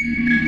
Mm-hmm.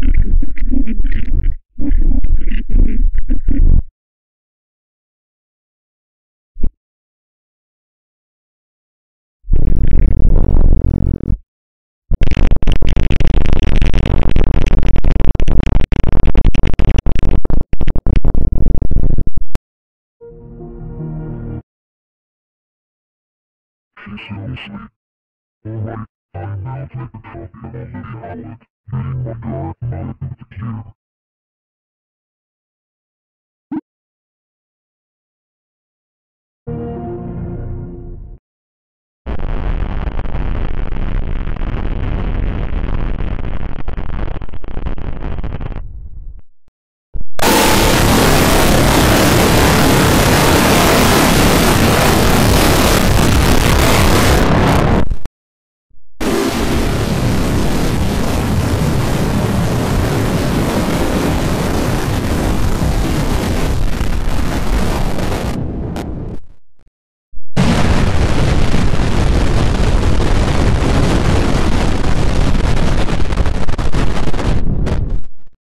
she sound Alright, I now take a copy of Olivia Howard, using my direct method to cure.